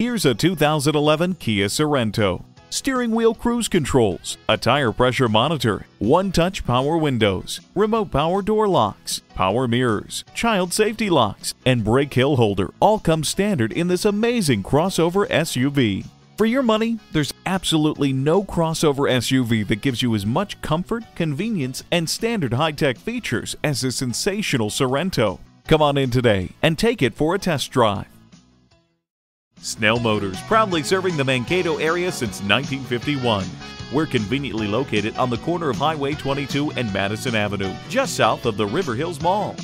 Here's a 2011 Kia Sorento. Steering wheel cruise controls, a tire pressure monitor, one-touch power windows, remote power door locks, power mirrors, child safety locks, and brake hill holder all come standard in this amazing crossover SUV. For your money, there's absolutely no crossover SUV that gives you as much comfort, convenience, and standard high-tech features as the sensational Sorento. Come on in today and take it for a test drive. Snell Motors, proudly serving the Mankato area since 1951. We're conveniently located on the corner of Highway 22 and Madison Avenue, just south of the River Hills Mall.